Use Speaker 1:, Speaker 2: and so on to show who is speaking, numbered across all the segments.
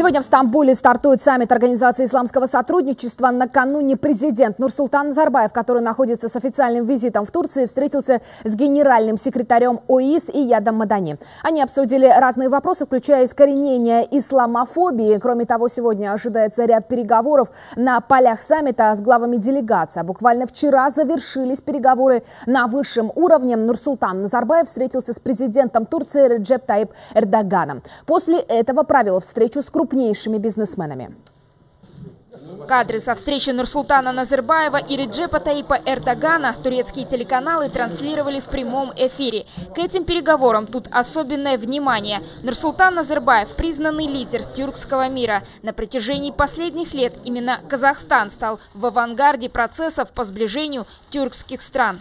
Speaker 1: Сегодня в Стамбуле стартует саммит Организации исламского сотрудничества. Накануне президент Нурсултан Назарбаев, который находится с официальным визитом в Турции, встретился с генеральным секретарем ОИС и Ядом Мадани. Они обсудили разные вопросы, включая искоренение исламофобии. Кроме того, сегодня ожидается ряд переговоров на полях саммита с главами делегаций. Буквально вчера завершились переговоры на высшем уровне. Нурсултан Назарбаев встретился с президентом Турции Реджеп Таип Эрдоганом. После этого провел встречу с крупными крупнейшими бизнесменами.
Speaker 2: Кадры со встречи Нурсултана Назарбаева и Реджепа Таипа Эрдогана турецкие телеканалы транслировали в прямом эфире. К этим переговорам тут особенное внимание. Нурсултан Назарбаев – признанный лидер тюркского мира. На протяжении последних лет именно Казахстан стал в авангарде процессов по сближению тюркских стран.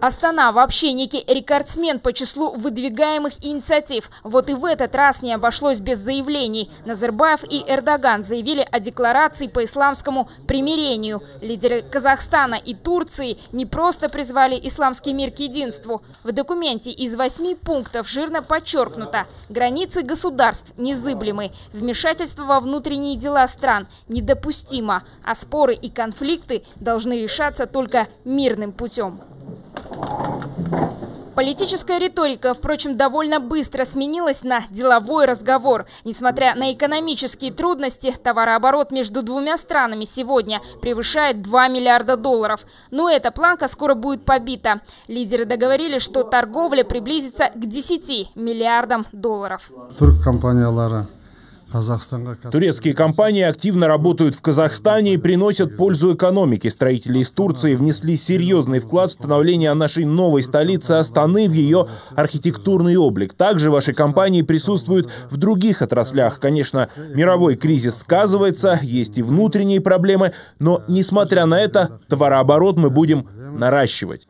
Speaker 2: Астана вообще некий рекордсмен по числу выдвигаемых инициатив. Вот и в этот раз не обошлось без заявлений. Назарбаев и Эрдоган заявили о декларации по исламскому примирению. Лидеры Казахстана и Турции не просто призвали исламский мир к единству. В документе из восьми пунктов жирно подчеркнуто. Границы государств незыблемы. Вмешательство во внутренние дела стран недопустимо. А споры и конфликты должны решаться только мирным путем. Политическая риторика, впрочем, довольно быстро сменилась на деловой разговор. Несмотря на экономические трудности, товарооборот между двумя странами сегодня превышает 2 миллиарда долларов. Но эта планка скоро будет побита. Лидеры договорились, что торговля приблизится к 10 миллиардам долларов.
Speaker 3: Турк-компания
Speaker 4: Турецкие компании активно работают в Казахстане и приносят пользу экономике. Строители из Турции внесли серьезный вклад в становление нашей новой столицы Астаны в ее архитектурный облик. Также ваши компании присутствуют в других отраслях. Конечно, мировой кризис сказывается, есть и внутренние проблемы, но, несмотря на это, товарооборот мы будем наращивать.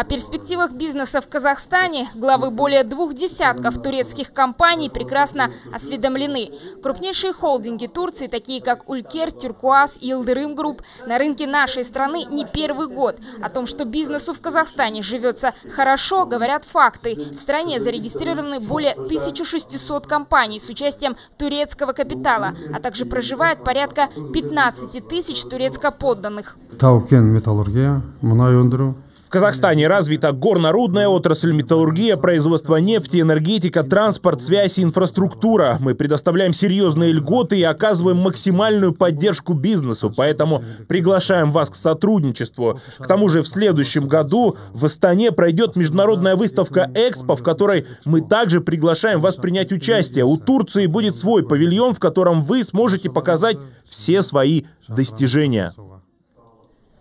Speaker 2: О перспективах бизнеса в Казахстане главы более двух десятков турецких компаний прекрасно осведомлены. Крупнейшие холдинги Турции, такие как Улькер, Тюркуаз и Илдырым Групп, на рынке нашей страны не первый год. О том, что бизнесу в Казахстане живется хорошо, говорят факты. В стране зарегистрированы более 1600 компаний с участием турецкого капитала, а также проживает порядка 15 тысяч турецко-подданных.
Speaker 3: Таукен металлургия, мунай
Speaker 4: в Казахстане развита горнорудная отрасль, металлургия, производство нефти, энергетика, транспорт, связь и инфраструктура. Мы предоставляем серьезные льготы и оказываем максимальную поддержку бизнесу, поэтому приглашаем вас к сотрудничеству. К тому же в следующем году в Астане пройдет международная выставка «Экспо», в которой мы также приглашаем вас принять участие. У Турции будет свой павильон, в котором вы сможете показать все свои достижения.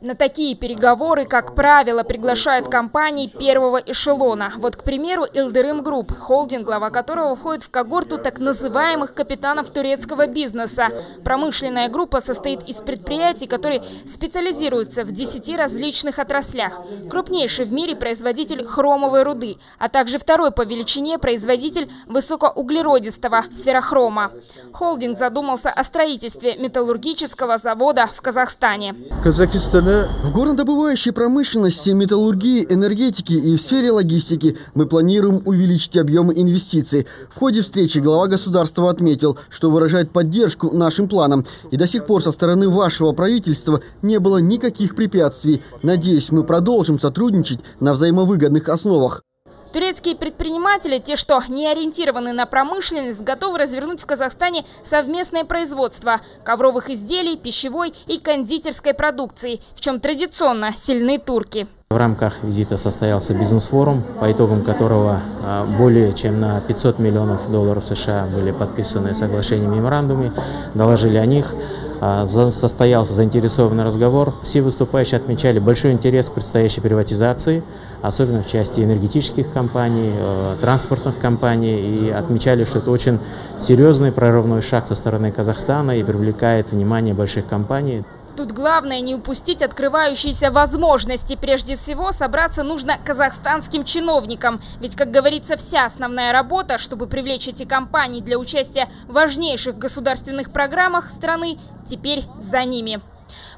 Speaker 2: На такие переговоры, как правило, приглашают компании первого эшелона. Вот, к примеру, Илдерим Групп, холдинг, глава которого входит в когорту так называемых капитанов турецкого бизнеса. Промышленная группа состоит из предприятий, которые специализируются в 10 различных отраслях. Крупнейший в мире производитель хромовой руды, а также второй по величине производитель высокоуглеродистого феррохрома. Холдинг задумался о строительстве металлургического завода в Казахстане.
Speaker 5: Казахстан в горнодобывающей промышленности, металлургии, энергетики и в сфере логистики мы планируем увеличить объемы инвестиций. В ходе встречи глава государства отметил, что выражает поддержку нашим планам. И до сих пор со стороны вашего правительства не было никаких препятствий. Надеюсь, мы продолжим сотрудничать на взаимовыгодных основах.
Speaker 2: Турецкие предприниматели, те, что не ориентированы на промышленность, готовы развернуть в Казахстане совместное производство ковровых изделий, пищевой и кондитерской продукции, в чем традиционно сильны турки.
Speaker 6: В рамках визита состоялся бизнес-форум, по итогам которого а, более чем на 500 миллионов долларов США были подписаны соглашения меморандумы, доложили о них. А, состоялся заинтересованный разговор. Все выступающие отмечали большой интерес к предстоящей приватизации, особенно в части энергетических компаний, э, транспортных компаний, и отмечали, что это очень серьезный прорывной шаг со стороны Казахстана и привлекает внимание больших компаний.
Speaker 2: Тут главное не упустить открывающиеся возможности. Прежде всего, собраться нужно казахстанским чиновникам. Ведь, как говорится, вся основная работа, чтобы привлечь эти компании для участия в важнейших государственных программах страны, теперь за ними.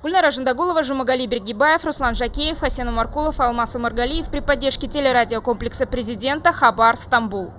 Speaker 2: Гульнара Жандагулова, Жумагали Бергибаев, Руслан Жакеев, Хасен Маркулов, Алмаз Маргалиев при поддержке телерадиокомплекса президента Хабар, Стамбул.